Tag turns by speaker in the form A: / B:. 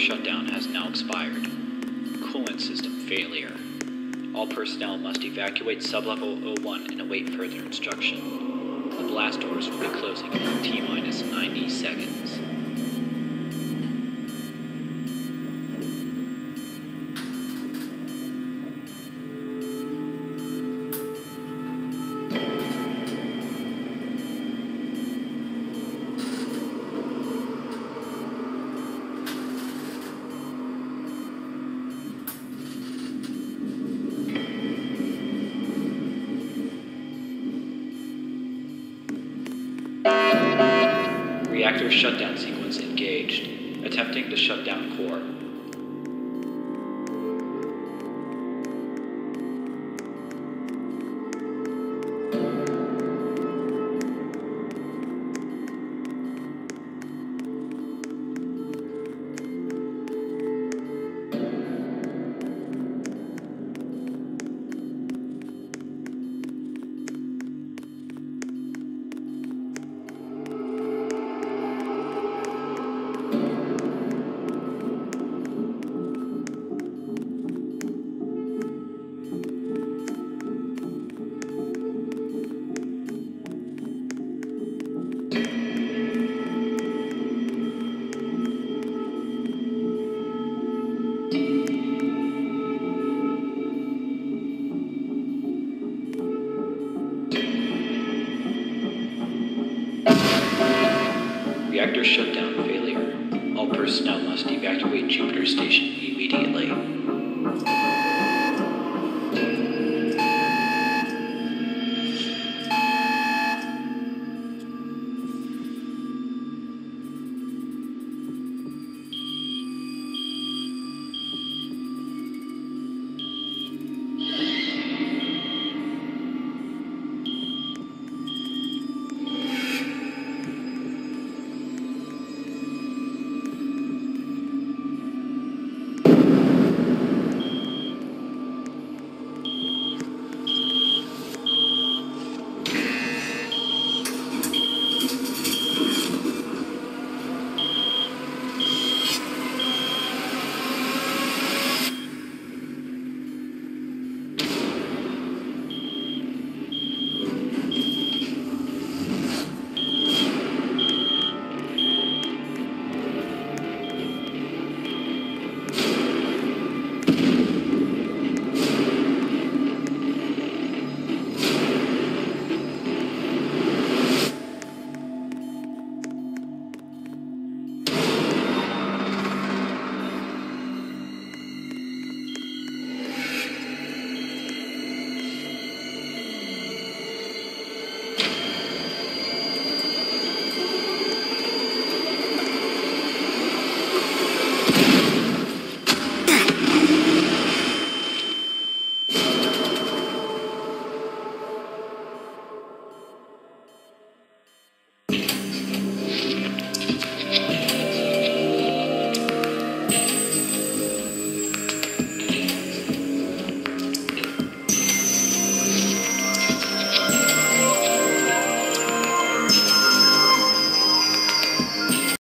A: shutdown has now expired. Coolant system failure. All personnel must evacuate sublevel 01 and await further instruction. The blast doors will be closing in T-90 seconds. Reactor shutdown sequence engaged. Attempting to shut down core. Reactor shutdown failure. All personnel must evacuate Jupiter Station immediately.